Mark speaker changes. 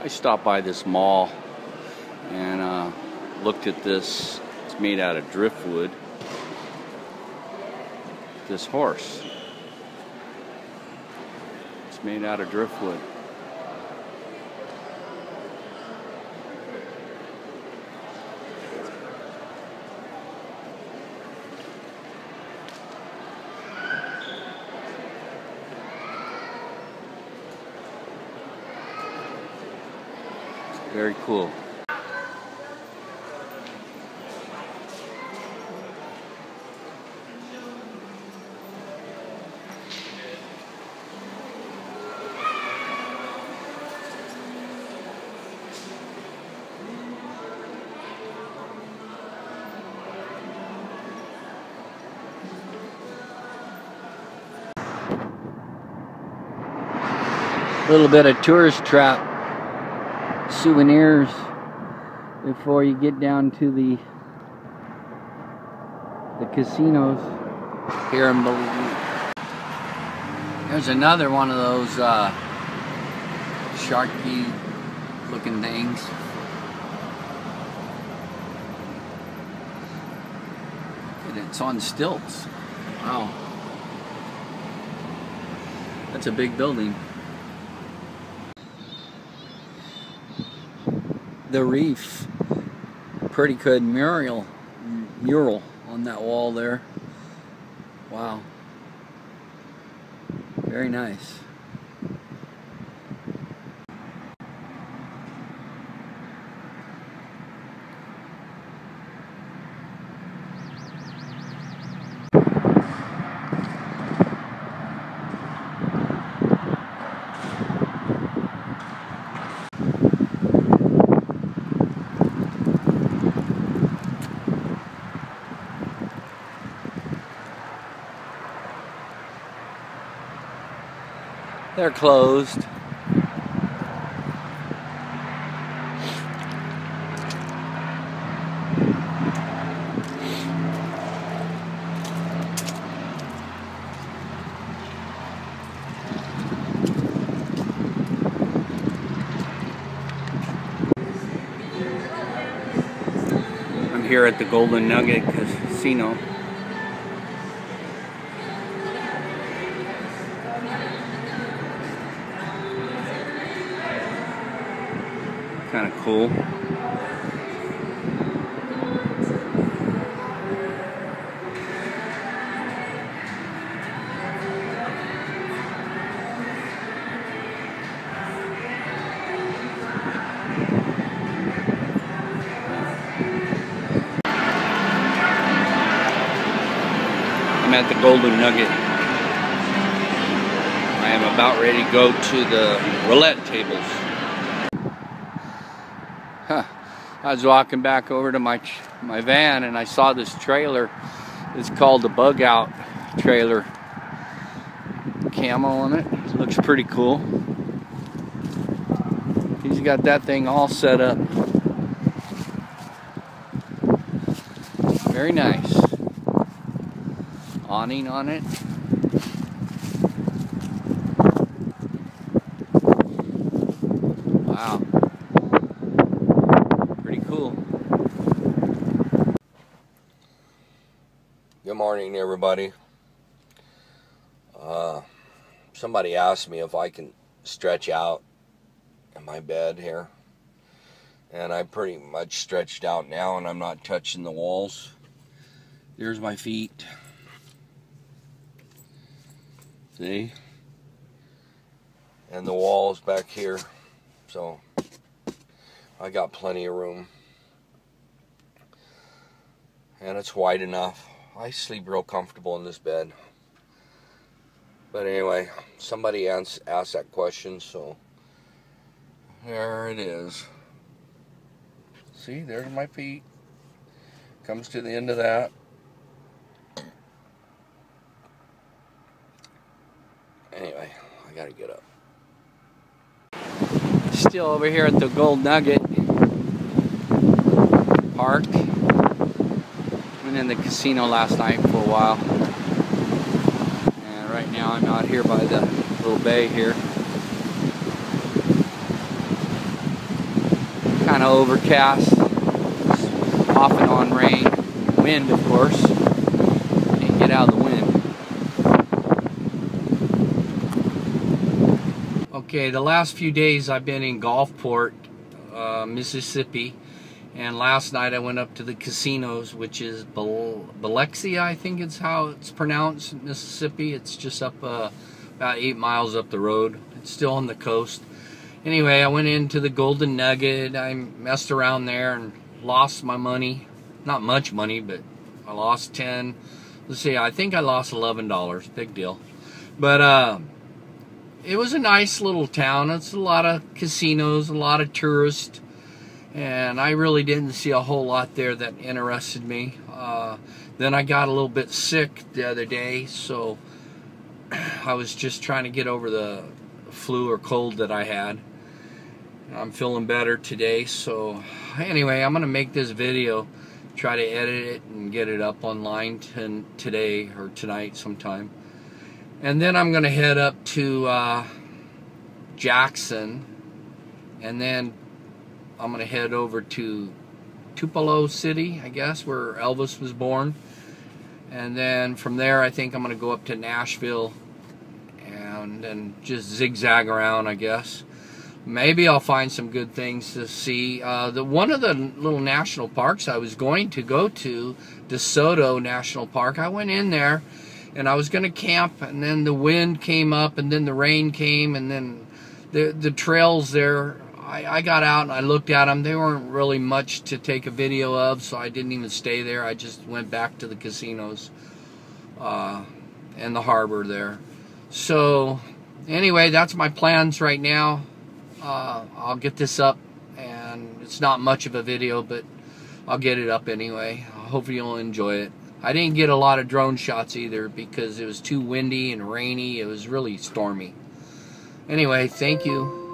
Speaker 1: I stopped by this mall and uh, looked at this. It's made out of driftwood. This horse. It's made out of driftwood. Very cool. A little bit of tourist trap souvenirs before you get down to the the casinos here in Biloxi. There's another one of those uh, sharky looking things. And it's on stilts. Wow. That's a big building. The reef. Pretty good mural, mural on that wall there. Wow. Very nice. They're closed. I'm here at the Golden Nugget Casino. Kind of cool. I'm at the Golden Nugget. I am about ready to go to the roulette tables. I was walking back over to my my van and I saw this trailer. It's called the Bug Out trailer. Camo on it. Looks pretty cool. He's got that thing all set up. Very nice. Awning on it. Wow. Pretty cool.
Speaker 2: Good morning, everybody. Uh, somebody asked me if I can stretch out in my bed here. And I'm pretty much stretched out now and I'm not touching the walls. There's my feet. See? And the walls back here. So I got plenty of room. And it's wide enough. I sleep real comfortable in this bed. But anyway, somebody asked, asked that question, so there it is. See, there's my feet. Comes to the end of that. Anyway, I gotta get up.
Speaker 1: Still over here at the Gold Nugget Park. Been in the casino last night for a while. And right now I'm out here by the little bay here. kind of overcast, off and on rain, wind, of course. Can't get out of the wind. Okay, the last few days I've been in Gulfport, uh, Mississippi, and last night I went up to the casinos, which is Biloxi, I think it's how it's pronounced, Mississippi. It's just up uh, about eight miles up the road. It's still on the coast. Anyway, I went into the Golden Nugget. I messed around there and lost my money. Not much money, but I lost 10. Let's see, I think I lost $11. Big deal. But uh, it was a nice little town. It's a lot of casinos, a lot of tourists. And I really didn't see a whole lot there that interested me. Uh, then I got a little bit sick the other day, so I was just trying to get over the flu or cold that I had. I'm feeling better today, so anyway, I'm going to make this video, try to edit it and get it up online today or tonight sometime. And then I'm going to head up to uh, Jackson, and then I'm going to head over to Tupelo City, I guess, where Elvis was born. And then from there, I think I'm going to go up to Nashville and then just zigzag around, I guess. Maybe I'll find some good things to see. Uh, the one of the little national parks I was going to go to, DeSoto National Park, I went in there and I was going to camp, and then the wind came up, and then the rain came, and then the the trails there. I, I got out and I looked at them. They weren't really much to take a video of, so I didn't even stay there. I just went back to the casinos uh, and the harbor there. So anyway, that's my plans right now. Uh, I'll get this up, and it's not much of a video, but I'll get it up anyway. Hopefully you'll enjoy it. I didn't get a lot of drone shots either because it was too windy and rainy. It was really stormy. Anyway, thank you.